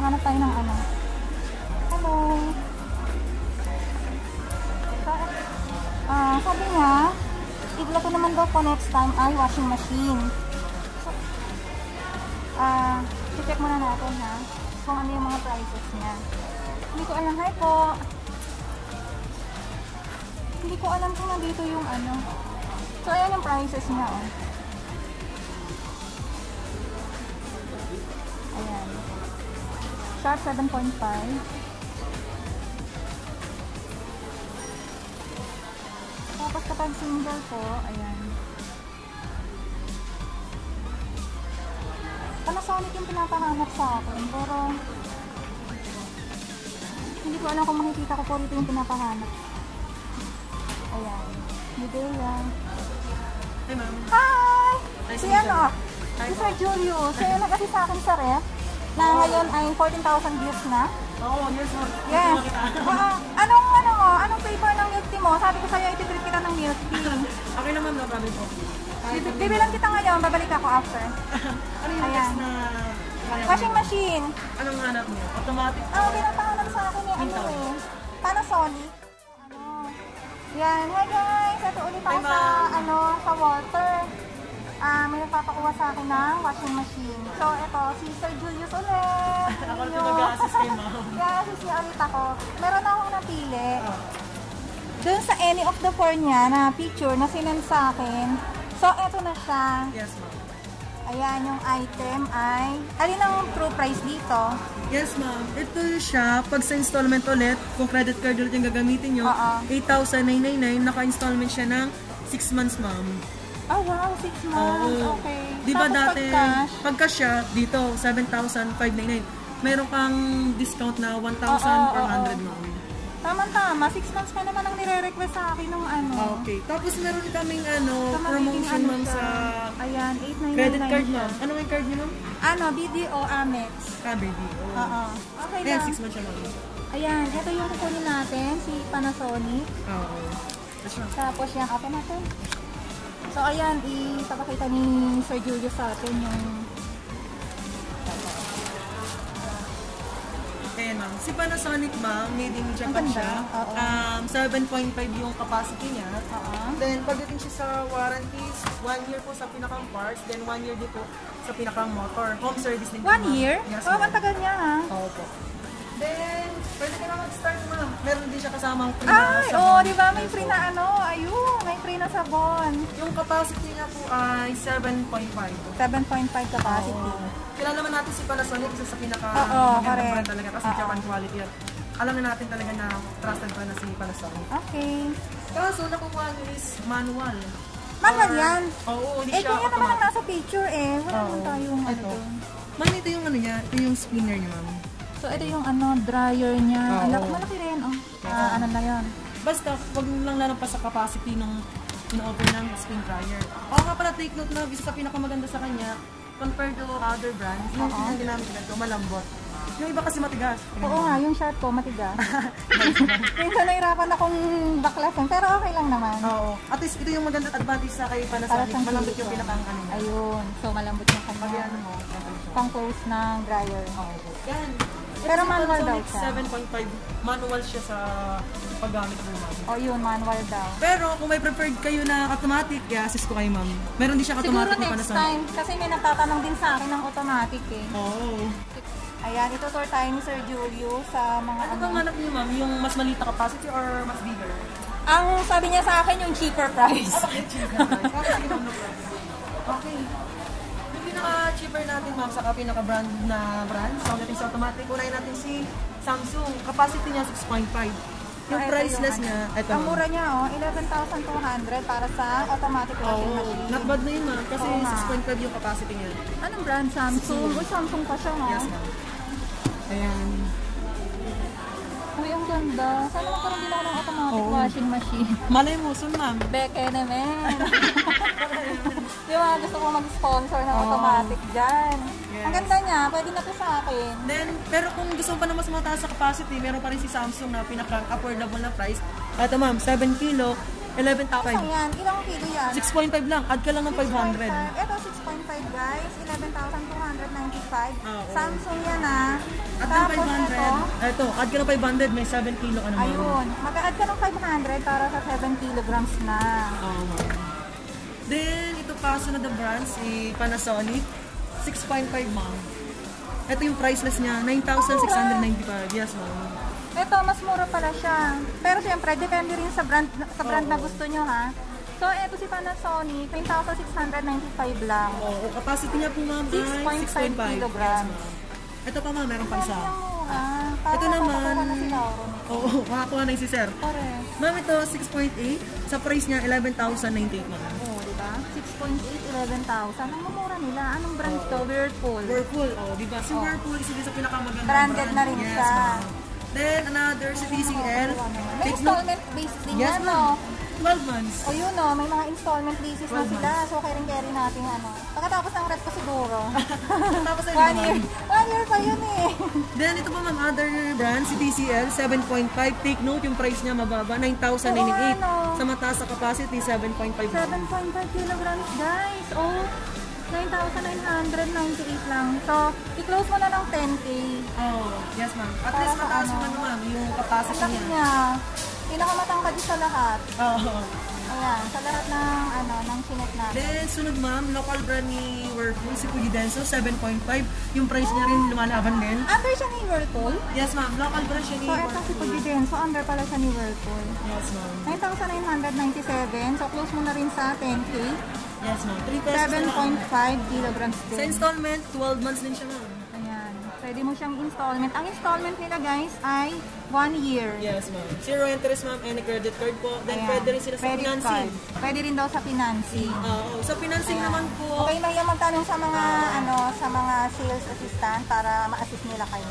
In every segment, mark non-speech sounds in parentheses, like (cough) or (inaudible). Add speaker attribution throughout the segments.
Speaker 1: Nakahanap tayo ng ano. Hello. Ah, sabi niya, ibla ko naman daw po next time ay washing machine. So, ah, check muna natin ha, kung ano yung mga prices niya. Hindi ko alam, hi po. Hindi ko alam kung nandito yung ano. So, ayan yung prices niya, oh. Sharp 7.5. Tapos kapag single po, ayan. Panasonic yung pinapahanap sa akin, pero hindi ko alam kung makikita ko po rito yung pinapahanap. Ayan. Midea.
Speaker 2: Hey, ma'am.
Speaker 1: Hi!
Speaker 2: Nice
Speaker 1: Si ano?
Speaker 2: Hi
Speaker 1: Si. Sir Julius. Siya yung nag-assist sa akin sa ref na ngayon ay 14,000 views na.
Speaker 2: Oo, yes, ma'am.
Speaker 1: Yes.
Speaker 2: Mo kita.
Speaker 1: Oo. Anong ano mo? Anong flavor ng milk tea mo? Sabi ko sa'yo, ititreat kita ng milk tea. (laughs)
Speaker 2: Okay naman, no problem po.
Speaker 1: Bibi- Bibilang kita ngayon, babalik ako after. (laughs)
Speaker 2: Ano yung
Speaker 1: Ayan.
Speaker 2: na kaya
Speaker 1: Washing
Speaker 2: mo?
Speaker 1: machine.
Speaker 2: Anong hanap niyo? Automatic?
Speaker 1: Ah, pinapahanap sa akin eh, ano eh. Panasonic. Ano. Yan. Hi guys! Ito ulit ako
Speaker 2: Hi,
Speaker 1: sa,
Speaker 2: ma'am.
Speaker 1: ano, sa water. Ah, may nagpapakuha sa akin ng washing machine. So, ito, si Sir Julius ulit. (laughs)
Speaker 2: Ako
Speaker 1: yun.
Speaker 2: mag-assist kay ma'am. (laughs)
Speaker 1: Kaya assist niya ulit ako. Meron akong napili.
Speaker 2: Ah.
Speaker 1: Doon sa any of the four niya na picture na sinend sa akin. So, eto na siya.
Speaker 2: Yes, ma'am.
Speaker 1: Ayan, yung item ay... Alin ang true price dito?
Speaker 2: Yes, ma'am. Ito siya, pag sa installment ulit, kung credit card ulit yung gagamitin nyo,
Speaker 1: Oo.
Speaker 2: 8,999, naka-installment siya ng 6 months, ma'am.
Speaker 1: Oh, wow. Six months. Okay.
Speaker 2: Di ba
Speaker 1: Tapos
Speaker 2: dati,
Speaker 1: pag cash,
Speaker 2: pagka siya, dito, 7,599. Meron kang discount na 1,400,
Speaker 1: Oo, oo, oo.
Speaker 2: ma'am.
Speaker 1: Tama-tama. Six months pa naman ang nire-request sa akin ng ano.
Speaker 2: Okay. Tapos meron kaming ano,
Speaker 1: Sa magiging
Speaker 2: promotion,
Speaker 1: ano
Speaker 2: ma'am,
Speaker 1: siya.
Speaker 2: sa
Speaker 1: Ayan, 899
Speaker 2: credit card,
Speaker 1: siya.
Speaker 2: ma'am. Ano yung card niyo, ma'am?
Speaker 1: Ano, BDO Amex.
Speaker 2: Ah, baby. Oh.
Speaker 1: Oo. Okay
Speaker 2: Ayan,
Speaker 1: lang.
Speaker 2: 6 months siya, ma'am.
Speaker 1: Ayan, ito yung kukunin natin, si Panasonic.
Speaker 2: Oo. That's right.
Speaker 1: Tapos yan, open natin. So, ayan, ipapakita ni Sir Julius sa atin yung...
Speaker 2: Ayan, ma'am. Si Panasonic, ma'am, made in Japan
Speaker 1: Ang ganda.
Speaker 2: siya.
Speaker 1: Oo.
Speaker 2: Um, 7.5 yung capacity niya.
Speaker 1: Oo.
Speaker 2: Then, pagdating siya sa warranties, 1 year po sa pinakang parts, then 1 year din po sa pinakang motor. Home service din po,
Speaker 1: One
Speaker 2: ma'am.
Speaker 1: year?
Speaker 2: Yes,
Speaker 1: oh,
Speaker 2: ma'am.
Speaker 1: ang tagal niya ha.
Speaker 2: Oo po. Then, pwede ka na mag-start, ma'am. Meron din siya kasamang free na
Speaker 1: Ay,
Speaker 2: sabon.
Speaker 1: oh, di ba? May free na ano. Ayun, may free na sabon.
Speaker 2: Yung capacity niya po ay 7.5.
Speaker 1: 7.5 capacity.
Speaker 2: Oo. Kilala naman natin si Panasonic isa sa pinaka
Speaker 1: Oo,
Speaker 2: magandang
Speaker 1: correct.
Speaker 2: brand talaga kasi
Speaker 1: Oo.
Speaker 2: Japan quality yan. Alam na natin talaga na trusted pa na si Panasonic.
Speaker 1: Okay.
Speaker 2: Kaso nakukuha niyo is manual.
Speaker 1: Manual
Speaker 2: Or-
Speaker 1: yan.
Speaker 2: Oo, hindi
Speaker 1: Eh,
Speaker 2: siya
Speaker 1: kung yan naman ang
Speaker 2: automatic.
Speaker 1: nasa picture eh. Wala
Speaker 2: Oo.
Speaker 1: naman tayong ano
Speaker 2: Ito.
Speaker 1: doon.
Speaker 2: Ma'am, ito yung ano niya, ito yung spinner niya, ma'am.
Speaker 1: So, ito yung ano, dryer niya.
Speaker 2: Oo.
Speaker 1: Ang laki, malaki rin. Oh. Ah, ano na yan.
Speaker 2: Basta, wag lang lalampas sa capacity nung in-open ng spin dryer. Oo nga pala, take note na isa sa pinakamaganda sa kanya, compared to other brands, yung
Speaker 1: Oo.
Speaker 2: uh ginamit nila ito, malambot. Yung iba kasi matigas.
Speaker 1: Oo nga, yung shirt ko, matigas. (laughs) Minsan nahirapan akong baklasin, pero okay lang naman.
Speaker 2: Oo. At least ito yung maganda advantage sa kay Panasonic. Malambot yung pinakang niya.
Speaker 1: Ayun. So, malambot yung
Speaker 2: Pag
Speaker 1: kanya.
Speaker 2: yan mo, okay.
Speaker 1: Pang close ng dryer.
Speaker 2: Yan.
Speaker 1: Pero manual daw siya.
Speaker 2: 7.5. Manual siya sa paggamit mo, ma'am.
Speaker 1: O yun, manual daw.
Speaker 2: Pero kung may preferred kayo na automatic, i-assist ko kayo, ma'am. Meron din siya
Speaker 1: Siguro
Speaker 2: automatic na
Speaker 1: next time, kasi may nagtatanong din sa akin ng automatic eh.
Speaker 2: Oo.
Speaker 1: Ayan, ito tour tayo ni Sir Julio sa mga
Speaker 2: Ano
Speaker 1: ano.
Speaker 2: bang hanap niyo, ma'am? Yung mas maliit na capacity or mas bigger?
Speaker 1: Ang sabi niya sa akin yung cheaper price.
Speaker 2: Cheaper price. (laughs) Okay, pinaka-cheaper natin, ma'am, saka pinaka-brand na brand, so natin sa automatic, unahin natin si Samsung. Capacity niya 6.5. Yung
Speaker 1: Ah,
Speaker 2: priceless niya,
Speaker 1: ano.
Speaker 2: ito
Speaker 1: Ang mura niya oh, 11,200 para sa automatic washing machine.
Speaker 2: not bad na yun, ma'am. Kasi
Speaker 1: Oo nga.
Speaker 2: 6.5 yung capacity niya.
Speaker 1: Anong brand? Samsung? Uy, Samsung pa siya, ha?
Speaker 2: Yes, ma'am. Ayan.
Speaker 1: Uy, ang ganda. Sana magkaroon din ako ng automatic
Speaker 2: Oo.
Speaker 1: washing machine.
Speaker 2: Malay mo, soon, ma'am.
Speaker 1: Beke naman. Di ba, gusto ko mag-sponsor ng
Speaker 2: Oo.
Speaker 1: automatic dyan.
Speaker 2: Yes.
Speaker 1: Ang ganda niya, pwede na to sa akin.
Speaker 2: Then, pero kung gusto mo pa na mas mataas sa capacity, meron pa rin si Samsung na pinaka-affordable na price. Ito ma'am, 7 kilo, 11,000.
Speaker 1: Ayan, ilang kilo yan?
Speaker 2: 6.5 lang. Add ka lang ng 500.
Speaker 1: Ito, 6.5 guys. 11,295.
Speaker 2: Ah, oo.
Speaker 1: Samsung yan ah.
Speaker 2: Add ng
Speaker 1: Tapos
Speaker 2: 500.
Speaker 1: ito,
Speaker 2: Ito, add ka ng 500. May 7 kilo ka naman.
Speaker 1: ayun. Mag-add ka ng 500 para sa 7 kilograms na.
Speaker 2: Oo. Then, ito pa, sunod na brand, si Panasonic. 6.5, ma'am. Ito yung priceless niya, 9,695. Yes, ma'am.
Speaker 1: Ito, mas mura pala siya. Pero siyempre, depende rin sa brand sa brand na gusto nyo ha. So, ito si Panasonic, 9,695 lang.
Speaker 2: Oo, capacity niya po, ma'am, ay
Speaker 1: 6.5 kilograms.
Speaker 2: Ito pa, ma'am, meron pa isa.
Speaker 1: Parang
Speaker 2: Ito naman-
Speaker 1: makakuha na si Lauro.
Speaker 2: Oo, makakuha na yung si sir.
Speaker 1: Correct.
Speaker 2: Ma'am, ito, 6.8. Sa price niya, 11,098, ma'am.
Speaker 1: Oo, di ba? 6.8, 11,000. Ang mura nila. Anong brand to? Whirlpool.
Speaker 2: Whirlpool, oh, di ba? Si Whirlpool, isa din sa pinakamagandang
Speaker 1: Branded
Speaker 2: brand.
Speaker 1: na rin
Speaker 2: yes,
Speaker 1: siya.
Speaker 2: Then, another, si TCL.
Speaker 1: May installment basis din
Speaker 2: Yes,
Speaker 1: yan, no?
Speaker 2: 12 months.
Speaker 1: O yun, no? May mga installment basis na
Speaker 2: 12
Speaker 1: sila. So, kaya rin carry natin, ano. Pagkatapos ng rep ko siguro. (laughs)
Speaker 2: Tapos ay
Speaker 1: One year. One year pa yun eh.
Speaker 2: Then, ito pa ma'am, other brand, si TCL, 7.5. Take note, yung price niya mababa, 9,098.
Speaker 1: Oo, ano.
Speaker 2: Sa mataas na capacity, 7.5.
Speaker 1: 7.5 kilograms, guys. Oh, 9,998 lang. So, i-close mo na ng 10K.
Speaker 2: Oh, yes ma'am. At
Speaker 1: Para
Speaker 2: least
Speaker 1: sa
Speaker 2: mataas
Speaker 1: ano?
Speaker 2: yung ano ma'am, yung
Speaker 1: Ang
Speaker 2: capacity
Speaker 1: laki
Speaker 2: niya.
Speaker 1: niya. Pinakamatangkad sa lahat.
Speaker 2: Oo.
Speaker 1: Ayan, sa lahat ng, ano, ng sinet natin.
Speaker 2: Then, sunod ma'am, local brand ni Whirlpool, si Pugidenso, 7.5. Yung price niya rin lumalaban din.
Speaker 1: Under siya ni Whirlpool.
Speaker 2: Yes ma'am, local brand siya ni
Speaker 1: So, ito si. So, under pala siya ni Whirlpool.
Speaker 2: Yes ma'am.
Speaker 1: 9,997. So, close mo na rin sa 10K.
Speaker 2: Yes ma'am. 3 pesos na lang.
Speaker 1: 7.5 kilograms
Speaker 2: Sa
Speaker 1: din.
Speaker 2: installment, 12 months din siya ma'am.
Speaker 1: Pwede mo siyang installment. Ang installment nila guys ay 1 year.
Speaker 2: Yes ma'am. Zero interest ma'am, any credit card po. Then
Speaker 1: Ayan.
Speaker 2: pwede rin sila sa
Speaker 1: Credit
Speaker 2: financing.
Speaker 1: card. Pwede rin daw sa financing.
Speaker 2: Oo. Sa financing
Speaker 1: Ayan.
Speaker 2: naman po,
Speaker 1: Okay, mahiya magtanong sa mga ano sa mga sales assistant para ma-assist nila kayo.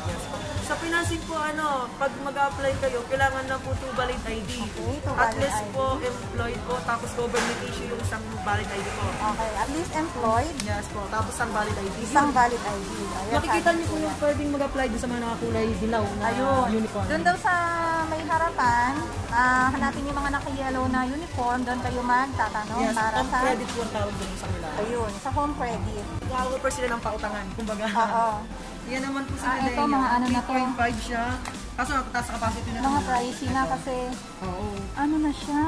Speaker 2: Sa financing po, ano, pag mag-apply kayo, kailangan lang po 2 valid ID.
Speaker 1: Okay, two
Speaker 2: At least
Speaker 1: ID.
Speaker 2: po, employed po, tapos government issue yung isang valid ID po.
Speaker 1: Okay, at least employed,
Speaker 2: Yes po, tapos isang valid ID.
Speaker 1: isang valid ID. Ayan,
Speaker 2: Makikita niyo po yung pwedeng mag-apply doon sa mga nakakulay dilaw na
Speaker 1: Ayun.
Speaker 2: uniform.
Speaker 1: Doon daw sa may harapan, ah, hanapin yung mga naka-yellow na uniform, doon kayo magtatanong
Speaker 2: Yes,
Speaker 1: para
Speaker 2: home
Speaker 1: sa...
Speaker 2: credit po ang tawag doon sa kanila.
Speaker 1: Ayun, sa home credit.
Speaker 2: Makaka-offer sila ng pautangan, kumbaga.
Speaker 1: Oo.
Speaker 2: Yan naman po
Speaker 1: Ah,
Speaker 2: sa
Speaker 1: ito, mga ano na to.
Speaker 2: 3.5 siya. Kaso nakataas sa capacity na.
Speaker 1: Mga pricey na kasi,
Speaker 2: Oo.
Speaker 1: ano na siya,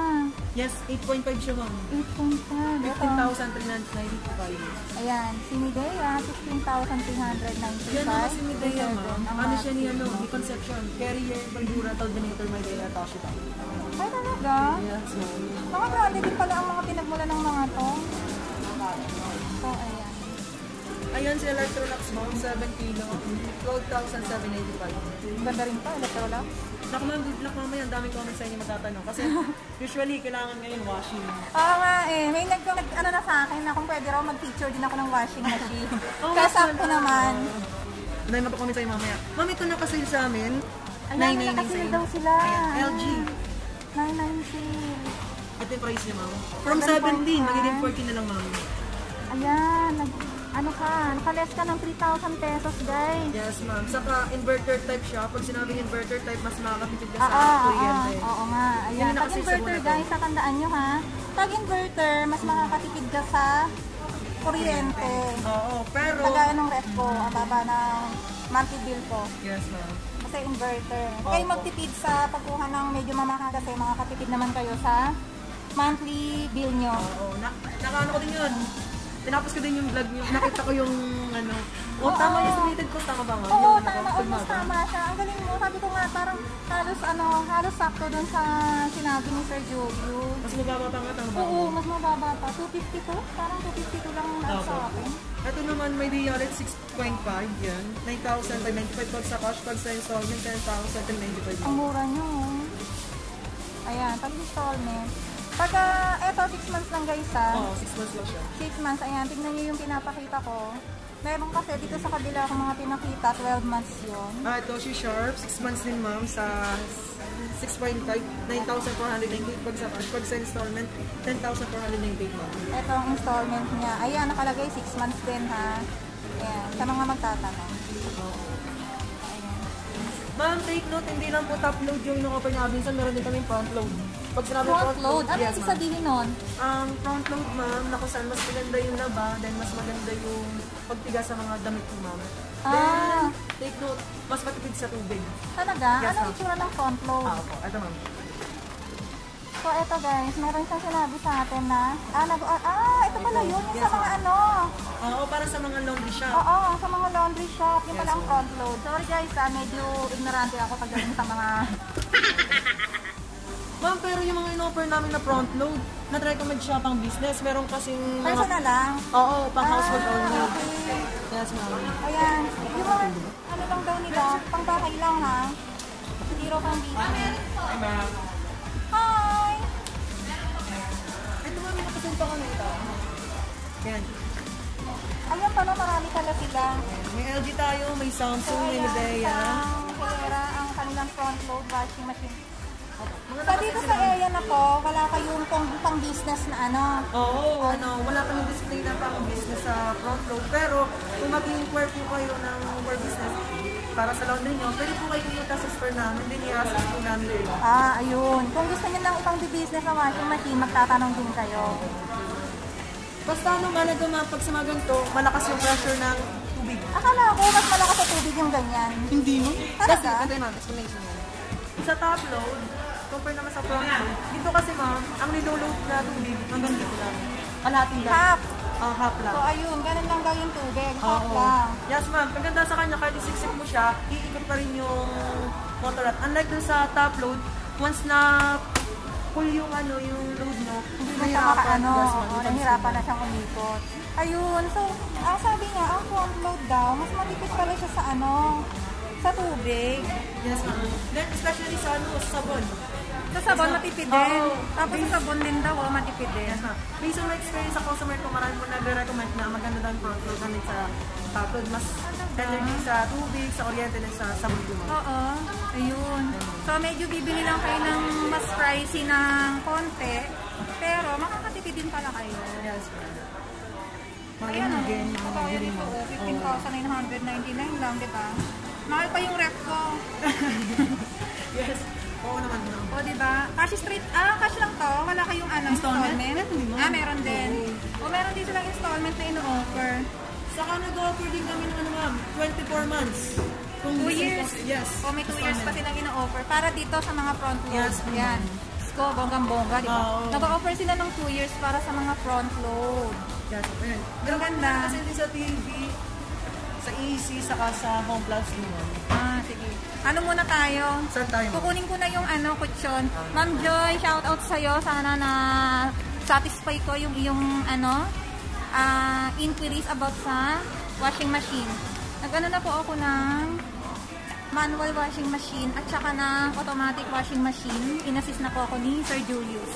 Speaker 2: Yes, 8.5 siya ma'am.
Speaker 1: 8.5. Ito.
Speaker 2: 15,395.
Speaker 1: Ayan, si Midea, 16,395.
Speaker 2: Yan naman si Medea ma'am.
Speaker 1: Ang
Speaker 2: Ano siya ni ano, ni Conception. Carrier, Bandura, Talvinator, Maydela, Toshita.
Speaker 1: Ay, talaga?
Speaker 2: Yes ma'am.
Speaker 1: Mga branded din pala ang mga pinagmula ng mga to. So, ayan.
Speaker 2: Ayan si Electrolux ma'am, 7 kilo. 12,785.
Speaker 1: Ganda rin to, Electrolux.
Speaker 2: Naku ma'am, good luck mamaya. Ang daming comments sa inyo magtatanong. Kasi (laughs) usually, kailangan ngayon washing.
Speaker 1: Oo nga eh, may nag, nag ano na sa akin na kung pwede raw mag-feature din ako ng washing machine. (laughs)
Speaker 2: Oo,
Speaker 1: Kaya sakto naman.
Speaker 2: Ang dami magpakomment sa'yo mamaya. Ma'am, ito na kasi sa amin.
Speaker 1: Ayan,
Speaker 2: 999
Speaker 1: nakasil
Speaker 2: sa'yo.
Speaker 1: daw sila.
Speaker 2: Ayan, LG.
Speaker 1: 990.
Speaker 2: Ito yung price niya, ma'am. From
Speaker 1: 7.5.
Speaker 2: 17, magiging 14 na lang, ma'am.
Speaker 1: Ayan, nag, ano ka, nakaless ka ng 3,000 pesos guys.
Speaker 2: Yes, ma'am. Saka inverter type siya. Pag sinabing inverter type, mas makakapitid ka
Speaker 1: Ah,
Speaker 2: sa
Speaker 1: ah, ah,
Speaker 2: kuryente.
Speaker 1: oo nga.
Speaker 2: Yan
Speaker 1: Ayan, pag inverter guys, tatandaan nyo ha. Pag inverter, mas makakatipid ka sa kuryente.
Speaker 2: Oo, pero...
Speaker 1: Kagaya ng ref ko, ang baba ng monthly bill ko.
Speaker 2: Yes, ma'am.
Speaker 1: Kasi inverter. Kayo magtipid sa pagkuha ng medyo mamahal kasi makakatipid naman kayo sa monthly bill nyo.
Speaker 2: Oo, na, nakaano ko din yun. Tinapos ko din yung vlog niyo. Nakita ko yung ano. Oh,
Speaker 1: Oo.
Speaker 2: tama yung estimated ko. Tama ba nga?
Speaker 1: Oo,
Speaker 2: Yung
Speaker 1: tama.
Speaker 2: nakapag-
Speaker 1: Almost tama siya. Ang galing mo. Sabi ko nga, parang halos, ano, halos sakto dun sa sinabi ni Sir Julio.
Speaker 2: Mas mababa pa nga. Tama ba?
Speaker 1: Oo, mas mababa pa. 252? Parang 252 lang ang
Speaker 2: Opo.
Speaker 1: sa akin.
Speaker 2: Ito naman may Diolet 6.5 yan. 9,595 pag sa cash. Pag sa installment, 10,095
Speaker 1: Ang mura nyo. oh. Ayan, pag installment. Pagka, eto, 6 months lang guys ha.
Speaker 2: Oo, 6 months lang siya.
Speaker 1: 6 months, ayan, tignan nyo yung pinapakita ko. Meron kasi dito sa kabila ako mga pinakita, 12 months yun.
Speaker 2: Ah, ito si Sharp. 6 months din ma'am sa 6.5. 9,498 pag sa. Pag sa installment, 10,498 ma'am.
Speaker 1: Ito ang installment niya. Ayan, nakalagay 6 months din ha. Ayan, sa mga magtatanong.
Speaker 2: Ma'am, take note, hindi lang po top load yung in-offer niya Abinson. Meron din kami front load. Pag sinabi
Speaker 1: Front load. Ano
Speaker 2: yes,
Speaker 1: sabihin nun?
Speaker 2: Ang front load, ma'am, na kung saan mas maganda yung laba, then mas maganda yung pagtiga sa mga damit ko, ma'am.
Speaker 1: Ah.
Speaker 2: Then, take note, mas matipid sa tubig.
Speaker 1: Talaga?
Speaker 2: Yes,
Speaker 1: ano
Speaker 2: ma'am.
Speaker 1: itsura ng front load?
Speaker 2: Ah, opo. Ito, ma'am.
Speaker 1: So, eto guys, meron siyang sinabi sa atin na, ah, nag, ah, ah, ito pala yun, yung
Speaker 2: Yes,
Speaker 1: sa mga ano.
Speaker 2: Oo, para sa mga laundry shop.
Speaker 1: Oo, sa mga laundry shop, yung
Speaker 2: Yes,
Speaker 1: pala ang front load. Sorry guys, ah, medyo ignorante ako pagdating sa mga... (laughs)
Speaker 2: Ma'am, pero yung mga in-offer namin na front load, na-recommend siya pang business. Meron kasing mga...
Speaker 1: Personal lang.
Speaker 2: Oo, pang household
Speaker 1: Ah,
Speaker 2: only.
Speaker 1: okay.
Speaker 2: Yes, ma'am.
Speaker 1: Ayan, yung mga, ano lang daw nila, pang bahay lang ha. Zero pang business.
Speaker 2: Hi, ma'am.
Speaker 1: Hi!
Speaker 2: Ito, ma'am, nakapasin pa kami ito. Yan.
Speaker 1: Ayan pala, marami pala sila.
Speaker 2: May LG tayo, may
Speaker 1: So,
Speaker 2: Samsung, may
Speaker 1: ayan,
Speaker 2: Nivea.
Speaker 1: ang Herrera, ang kanilang front load washing machine. So, dito sa area na to, wala kayong pang, pang business na ano.
Speaker 2: Oo, ano, wala kami display na pang business sa front load. Pero, kung mag-inquire po kayo ng for business para sa laundry nyo, pwede po kayo pumunta sa store namin, din i-assist po namin.
Speaker 1: Ah, ayun. Kung gusto niyo ng ipang business na washing machine, magtatanong din kayo.
Speaker 2: Basta ano nga na ma'am, pag sa mga ganito, malakas yung pressure ng tubig.
Speaker 1: Akala ko, mas malakas sa tubig yung ganyan.
Speaker 2: Hindi mo?
Speaker 1: Talaga?
Speaker 2: Kasi, hindi ma'am, explanation yan. Sa top load, compare naman sa front load, dito kasi ma'am, ang niloload na tubig, hanggang dito lang. Kalahating lang.
Speaker 1: Half.
Speaker 2: Ah, half lang.
Speaker 1: So, ayun. Ganun lang daw yung tubig. Half
Speaker 2: Oo.
Speaker 1: lang.
Speaker 2: Yes ma'am, ang ganda sa kanya, kahit isiksik mo siya, iikot pa rin yung motor at unlike dun sa top load, once na full yung ano, yung load mo,
Speaker 1: Hindi na siya makaano. Nahirapan na siyang umikot. Ayun. So, ang sabi niya, ang front load daw, mas matipid pala siya sa ano, sa tubig.
Speaker 2: Yes ma'am. Then especially sa ano, sa sabon.
Speaker 1: Sa sabon, matipid din.
Speaker 2: Oo.
Speaker 1: Tapos sa sabon din daw, oh, matipid din.
Speaker 2: Yes ma'am. Based on my experience sa customer ko, marami po nagre-recommend na maganda daw ang front load namin sa top load. Mas energy sa tubig, sa kuryente, and sa sabon ko.
Speaker 1: Oo. Ayun. So, medyo bibili lang kayo ng mas pricey ng konti. Pero, makakatipid din pala kayo.
Speaker 2: Yes ma'am.
Speaker 1: Ayan o.
Speaker 2: Again, mga
Speaker 1: Kaya
Speaker 2: bili
Speaker 1: dito,
Speaker 2: mo.
Speaker 1: oh, 15,999 lang, di ba? Mahal pa yung ref ko. (laughs)
Speaker 2: Yes. Oo naman ma'am.
Speaker 1: O, di ba? Cash straight, ah, cash lang to. Wala kayong ano,
Speaker 2: Installment?
Speaker 1: installment.
Speaker 2: Meron din.
Speaker 1: Ah, meron din. O, meron dito lang installment na ino-offer.
Speaker 2: Saka nag-offer din kami ng ano ma'am, 24 months. Kung
Speaker 1: 2
Speaker 2: gusto mo
Speaker 1: years.
Speaker 2: Yes.
Speaker 1: O, may 2 years pa silang ino-offer. Para dito sa mga front load.
Speaker 2: Yes,
Speaker 1: Yan. Sko, bonggang-bongga, di ba?
Speaker 2: Oo.
Speaker 1: Nag-offer sila ng 2 years para sa mga front load.
Speaker 2: Yes.
Speaker 1: Ang ganda.
Speaker 2: Kasi din sa TV, sa AC, saka sa Home Plus ma'am.
Speaker 1: Ah, sige. Ano muna tayo?
Speaker 2: Saan tayo?
Speaker 1: Kukunin ko na yung ano, kutsyon. Ma'am Joy, shout out sa'yo. Sana na satisfy ko yung iyong ano, ah, inquiries about sa washing machine. Nag-ano na po ako ng manual washing machine at saka ng automatic washing machine. Inassist na po ako ni Sir Julius.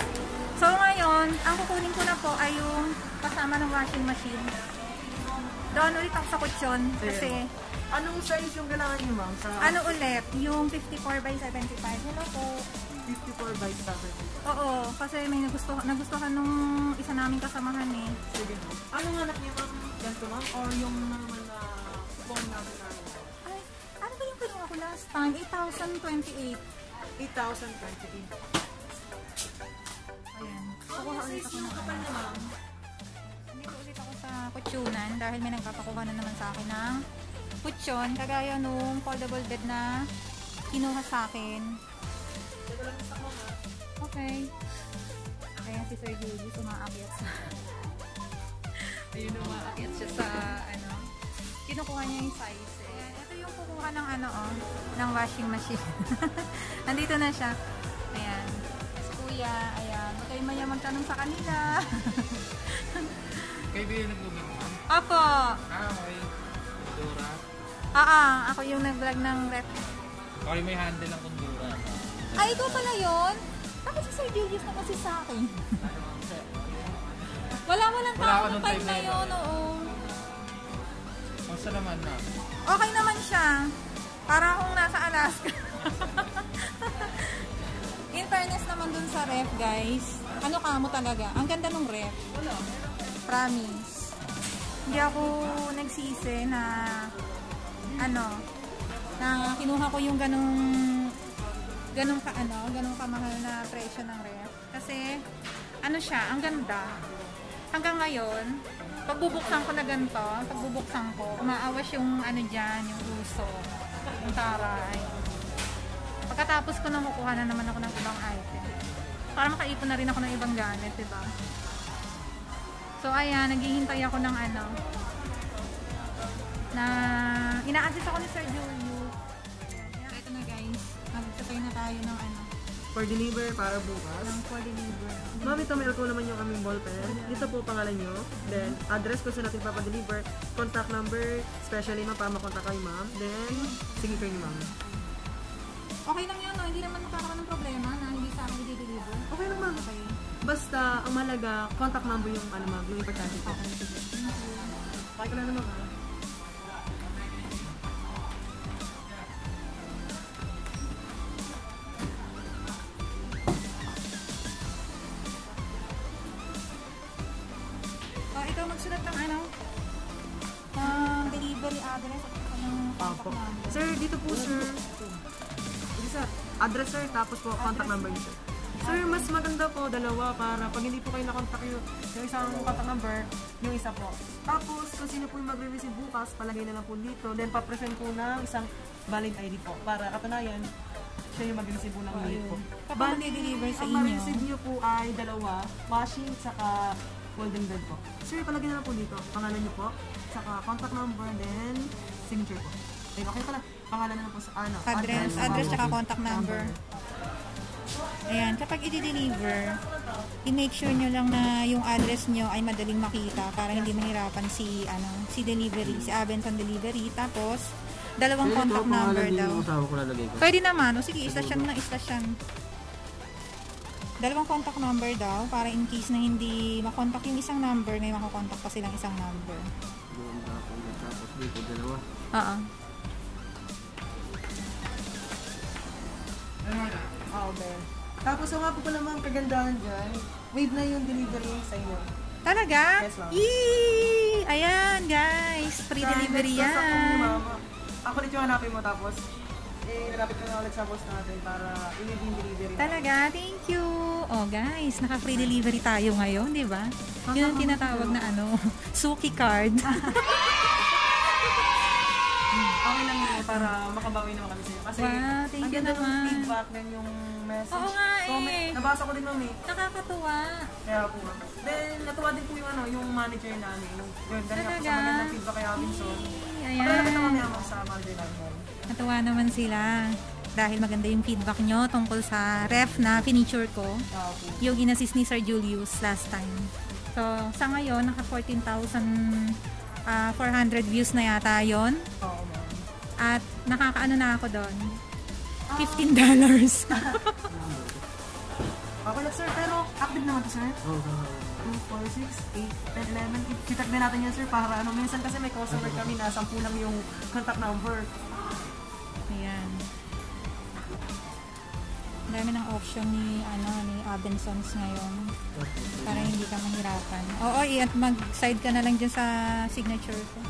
Speaker 1: So ngayon, ang kukunin ko na po ay yung kasama ng washing machine. Doon ulit ako sa kutsyon kasi
Speaker 2: Anong size yung kailangan niyo ma'am? Sa
Speaker 1: ano ulit, yung 54 by 75. Hello po.
Speaker 2: 54 by 7?
Speaker 1: Oo, kasi may nagustuhan, nagustuhan nung isa naming kasamahan eh.
Speaker 2: Sige. Anong anak niyo ma'am? Ganito ma'am? Or yung normal na phone namin namin?
Speaker 1: Ay, ano ba yung kinuha ko last time? 8,028.
Speaker 2: 8,028.
Speaker 1: Ayan.
Speaker 2: Kukuha
Speaker 1: Kukuha
Speaker 2: ulit
Speaker 1: ako ng
Speaker 2: kapal niya ma'am.
Speaker 1: Dito ulit ako sa kutsyonan dahil may nagpapakuha na naman sa akin ng kutsyon kagaya nung foldable bed na kinuha sa akin. Okay. Ayan si Sir Julius umaakyat sa (laughs) Ayun umaakyat siya sa ano. Kinukuha niya yung size. Eh. Ito yung kukuha ng ano oh, ng washing machine. (laughs) Nandito na siya. Ayan. Si Kuya, ayan. Huwag kayong maya magtanong sa kanila. (laughs)
Speaker 3: Kayo ba yung nag-vlog ma'am?
Speaker 1: Opo.
Speaker 3: Ah, okay. Dora.
Speaker 1: Ah, ah, ako yung nag-vlog ng rep.
Speaker 3: Yung may handle ng kundura.
Speaker 1: Ay, ikaw pala yun? Bakit si Sir Julius na kasi sa akin? (laughs) Wala, walang
Speaker 3: Wala
Speaker 1: tao nung time na
Speaker 3: yun.
Speaker 1: oo.
Speaker 3: Basta naman na.
Speaker 1: Okay naman siya. Para akong nasa Alaska. (laughs) In fairness naman dun sa ref, guys. Ano ka mo talaga? Ang ganda ng ref. Promise. Hindi ako nagsisi na ano, na kinuha ko yung ganong ganun ka ano, ganun kamahal na presyo ng ref. Kasi ano siya, ang ganda. Hanggang ngayon, pagbubuksan ko na ganito, pagbubuksan ko, umaawas yung ano dyan, yung uso, yung taray. Pagkatapos ko na kukuha na naman ako ng ibang item. Para makaipon na rin ako ng ibang gamit, di ba? So, ayan, naghihintay ako ng ano, na ina-assist ako ni Sir Julius. Ayan, ito na guys, magsasay na tayo ng ano,
Speaker 2: For deliver para bukas.
Speaker 1: ng for deliver.
Speaker 2: Ma'am, ito ko naman yung aming ball pen. Dito po pangalan nyo. Then, address ko sa natin papadeliver. Contact number, especially ma'am, para makontak kayo ma'am. Then, signature ni ma'am.
Speaker 1: Okay lang yun, no? hindi naman magkakaroon ng problema na hindi sa akin i-deliver.
Speaker 2: Okay lang ma'am.
Speaker 1: Okay.
Speaker 2: Basta, ang malaga, contact number yung ano ma'am, yung importante po.
Speaker 1: Okay, sige.
Speaker 2: Ko lang naman ma'am.
Speaker 1: Ah, ikaw magsulat ng ano? Ng delivery address at ng contact number.
Speaker 2: Sir, dito po sir. Dito sir. Address sir, tapos po contact number niyo sir. Sir, mas maganda po dalawa para pag hindi po kayo nakontak yung, yung isang contact number, yung isa po. Tapos, kung sino po yung magre-receive bukas, palagay na lang po dito. Then, pa-present po ng isang valid ID po. Para katunayan, siya yung mag-receive po ng lead po.
Speaker 1: Kapag mag-deliver sa
Speaker 2: ang
Speaker 1: inyo,
Speaker 2: ma-receive niyo po ay dalawa, washing, saka folding bed po. Sir, palagay na lang po dito. Pangalan niyo po, saka contact number, then signature po. Then, okay pala. Pangalan na lang po sa ano.
Speaker 1: address, address tsaka contact number. Ayan, kapag i-deliver, i-make sure nyo lang na yung address nyo ay madaling makita para hindi mahirapan si ano si delivery, si Abenton Delivery. Tapos, dalawang contact number daw.
Speaker 4: Ko lalagay ko.
Speaker 1: Pwede naman. O sige, istasyon na istasyon. Dalawang contact number daw para in case na hindi makontak yung isang number, may makakontak pa silang isang number.
Speaker 4: Tapos dito dalawa.
Speaker 1: Oo.
Speaker 2: Oh, Ben. Tapos, ang nga po pala ma'am, kagandahan dyan, wave na yung delivery sa inyo.
Speaker 1: Talaga?
Speaker 2: Yes, ma'am.
Speaker 1: Yee! Ayan, guys. Free delivery
Speaker 2: next,
Speaker 1: yan.
Speaker 2: ma'am, Ako ulit yung hanapin mo tapos, eh, nalapit ko na ulit sa boss natin para i-leave yung delivery.
Speaker 1: Talaga, thank you. Oh, guys, naka-free delivery tayo ngayon, di ba? Yun ang tinatawag na ano, (laughs) suki card. (laughs)
Speaker 2: Okay lang yun para makabawi naman kami sa'yo. Kasi,
Speaker 1: Wow, thank
Speaker 2: ang
Speaker 1: you
Speaker 2: ganda ng
Speaker 1: naman.
Speaker 2: feedback din yung message.
Speaker 1: Oo nga
Speaker 2: Comment.
Speaker 1: eh.
Speaker 2: Nabasa ko din ma'am eh.
Speaker 1: Nakakatuwa.
Speaker 2: Kaya po. Then, natuwa din po yung ano, yung manager namin. Yung, ganyan po
Speaker 1: Talaga?
Speaker 2: sa magandang feedback kay Robinson.
Speaker 1: Yee,
Speaker 2: Pagkalapit na kami
Speaker 1: Ayan.
Speaker 2: ma'am sa manager namin.
Speaker 1: Natuwa naman sila. Dahil maganda yung feedback nyo tungkol sa ref na finiture ko.
Speaker 2: Po.
Speaker 1: Yung inassist ni Sir Julius last time. So, sa ngayon, naka 14,400 views na yata yon
Speaker 2: Oo.
Speaker 1: At nakakaano na ako doon. $15. dollars. (laughs)
Speaker 2: Okay lang sir, pero active naman to sir.
Speaker 4: Oo, oh,
Speaker 2: 2, 4, 6, 8, 10, 11. Kitag din natin yan sir para ano, minsan kasi may customer kami na 10 lang yung contact number.
Speaker 1: Ayan. Ang dami ng option ni ano ni Abensons ngayon para hindi ka mahirapan. Oo, i- at mag-side ka na lang dyan sa signature ko.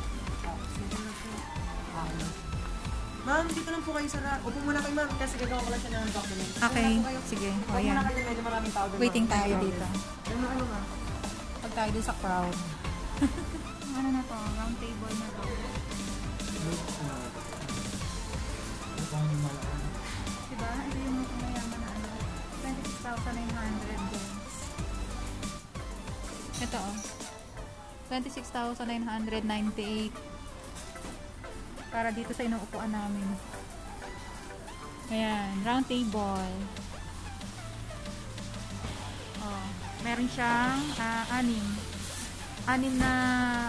Speaker 2: Ma'am, dito lang po kayo sa ra- Upo muna kayo ma'am kasi gagawa ko lang siya ng documents.
Speaker 1: Okay, sige. O
Speaker 2: Upo muna
Speaker 1: yan.
Speaker 2: kayo, medyo maraming tao doon.
Speaker 1: Waiting tayo dito.
Speaker 2: Diyan na kayo ma'am.
Speaker 1: Pag tayo dun sa crowd. (laughs) ano na to? Round table na to. Diba? Ito yung mga mayaman na ano. 26,900 guys. Ito oh. 26,998 para dito sa inuupuan namin. Ayan, round table. Oh, meron siyang ah, anim. Anim na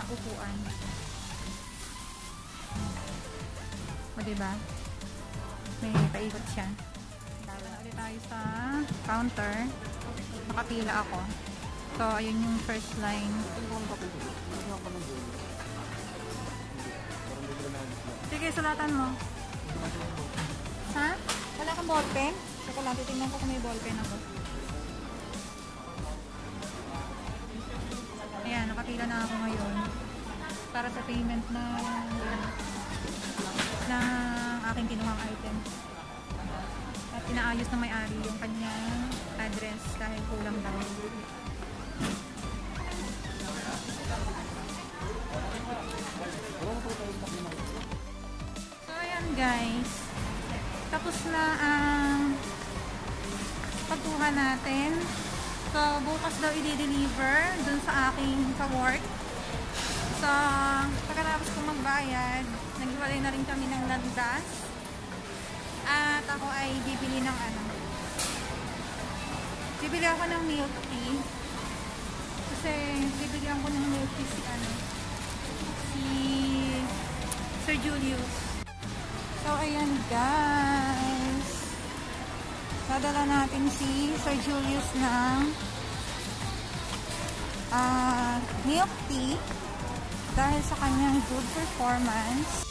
Speaker 1: upuan. O, diba? May paikot siya. Na ulit tayo sa counter. Nakapila ako. So, ayun yung first line. Sige, sulatan mo. Ha? Wala kang ballpen? Saka lang, titingnan ko kung may ballpen ako. Ayan, nakapila na ako ngayon. Para sa payment na ng aking kinuhang item. At inaayos na may-ari yung kanyang address dahil kulang daw. So, ayan guys. Tapos na ang pagkuha natin. So, bukas daw i-deliver dun sa aking ka-work. So, pagkatapos kong magbayad, naghiwalay na rin kami ng landas. At ako ay bibili ng ano. Bibili ako ng milk tea. Kasi bibigyan ko ng milk tea si ano. Si Sir Julius. So, ayan guys. Dadala natin si Sir Julius ng ah milk tea dahil sa kanyang good performance.